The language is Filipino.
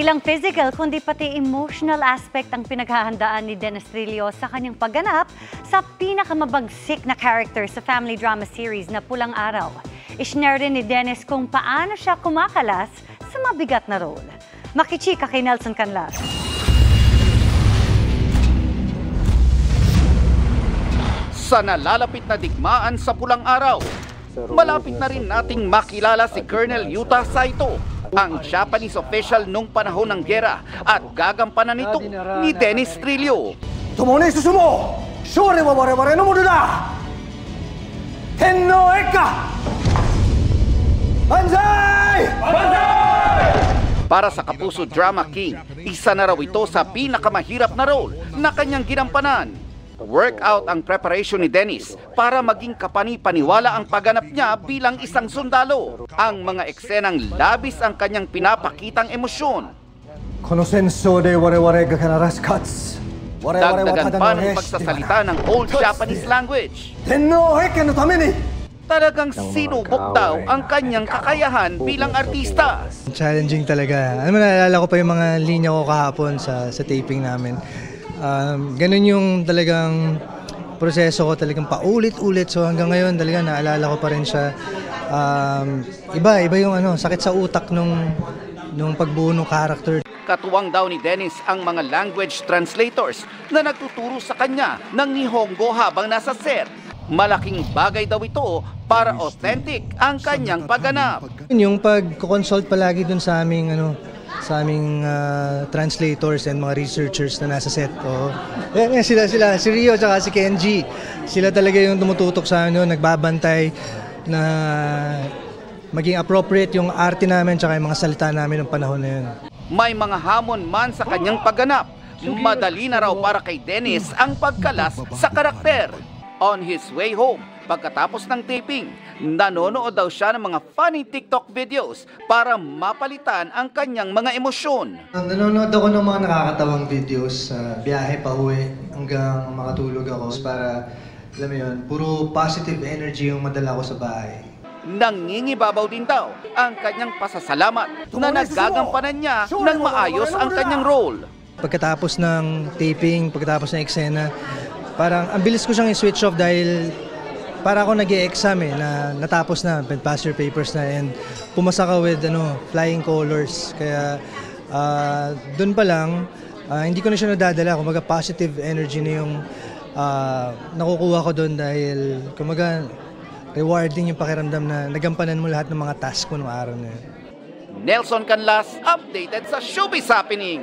Hindi lang physical, kundi pati emotional aspect ang pinaghahandaan ni Dennis Trillo sa kanyang pagganap sa pinakamabagsik na character sa family drama series na Pulang Araw. Ishinare rin ni Dennis kung paano siya kumakalas sa mabigat na role. Makichika kay Nelson Canlas. Sa nalalapit na digmaan sa Pulang Araw, malapit na rin nating makilala si Colonel Yuta Saito, ang Japanese official nung panahon ng gera at gagampanan nito ni Dennis Trillo. Tumone susumo! Shore wa wareware no muro da! Tenno Eka! Banzai! Banzai! Para sa Kapuso Drama King, isa na raw ito sa pinakamahirap na role na kanyang ginampanan. Workout ang preparation ni Dennis para maging kapani-paniwala ang pagganap niya bilang isang sundalo. Ang mga eksenang labis ang kanyang pinapakitang emosyon. Konosenso de ware-ware gakanaras cuts. Dagdagan pa ng pagsasalita ng Old Japanese language. Talagang sinubok daw ang kanyang kakayahan bilang artista. Challenging talaga. Ano, naalala ko pa yung mga linya ko kahapon sa, sa taping namin. Um, ganun yung talagang proseso ko talagang paulit-ulit. So hanggang ngayon talaga naalala ko pa rin siya. Um, iba, iba yung ano, sakit sa utak nung, nung pagbuo ng character. Katuwang daw ni Dennis ang mga language translators na nagtuturo sa kanya ng Nihongo habang nasa set. Malaking bagay daw ito para authentic ang kanyang pagganap. Yun Yung pag-consult palagi dun sa aming ano sa aming ah, translators and mga researchers na nasa set. Oh. Yan, yan, sila sila si Rio at si Kenji. Sila talaga yung tumututok sa ano, nagbabantay na maging appropriate yung arte namin tsaka yung mga salita namin ng panahon na yun. May mga hamon man sa kanyang pagganap. Madali na raw para kay Dennis ang pagkalas sa karakter. On his way home, pagkatapos ng taping, nanonood daw siya ng mga funny TikTok videos para mapalitan ang kanyang mga emosyon. Um, nanonood ako ng mga nakakatawang videos sa biyahe pa uwi hanggang makatulog ako para, alam mo yun, puro positive energy yung madala ko sa bahay. Nangingibabaw din daw ang kanyang pasasalamat na nagagampanan niya ng maayos ang kanyang role. Pagkatapos ng taping, pagkatapos ng eksena, parang ang bilis ko siyang i-switch off dahil para ako nag exam eh, na natapos na, pass your papers na and pumasa ka with ano, flying colors. Kaya ah, doon pa lang, ah, hindi ko na siya nadadala. Kumaga positive energy na yung ah, nakukuha ko doon dahil kumaga rewarding yung pakiramdam na nagampanan mo lahat ng mga task mo ng araw na yun. Nelson Canlas, updated sa Showbiz Happening.